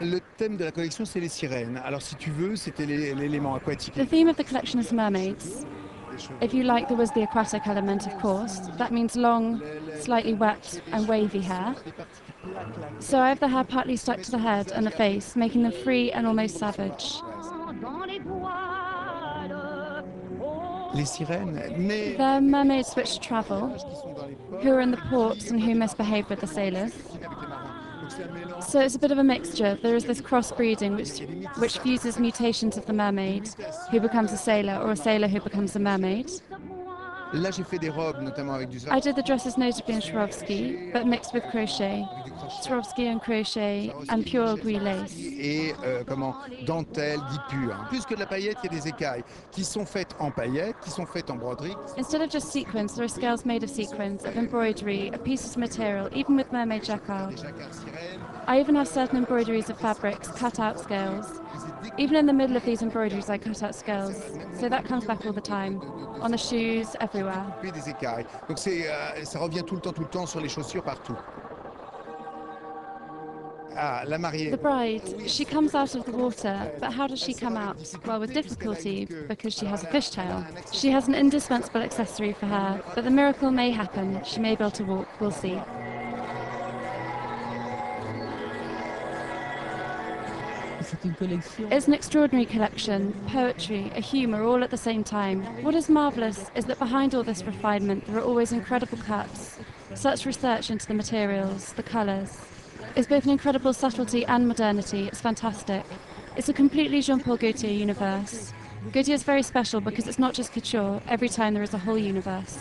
Le thème de la collection, c'est les sirènes. Alors, si tu veux, c'était l'é- l'élément aquatique. The theme of the collection is mermaids. If you like, there was the aquatic element, of course. That means long, slightly wet, and wavy hair. So I have the hair partly stuck to the head and the face, making them free and almost savage. Les sirènes, mais They're mermaids which travel, who are in the ports and who misbehave with the sailors. So it's a bit of a mixture. There is this crossbreeding which, which fuses mutations of the mermaid, who becomes a sailor, or a sailor who becomes a mermaid. Là, j'ai fait des robes, notamment avec du I did the dresses notably in Swarovski, but mixed with crochet. Swarovski and crochet and pure gris lace. et euh, comment dentelle dit pur. Plus que de la paillette, il y a des écailles qui sont faites en paillettes, qui sont faites en broderie. Instead of just sequins, there are scales made of sequins, of embroidery, of pieces of material, even with mermaid jacquard. Les jacquards sirènes, I even have certain embroideries of fabrics, cut out scales. Even in the middle of these embroideries, I cut out scales. So that comes back all the time. On the shoes, everywhere. des écailles. Donc c'est, euh, ça revient tout le temps, tout le temps sur les chaussures partout. Ah, la mariée. The bride, she comes out of the water, but how does she come out? Well, with difficulty, because she has a fishtail. She has an indispensable accessory for her, but the miracle may happen. She may be able to walk, we'll see. It's an extraordinary collection, poetry, a humour, all at the same time. What is marvellous is that behind all this refinement, there are always incredible cuts, such research into the materials, the colours. It's both an incredible subtlety and modernity. It's fantastic. It's a completely Jean Paul Gaultier universe. Gaultier is very special because it's not just couture, every time there is a whole universe.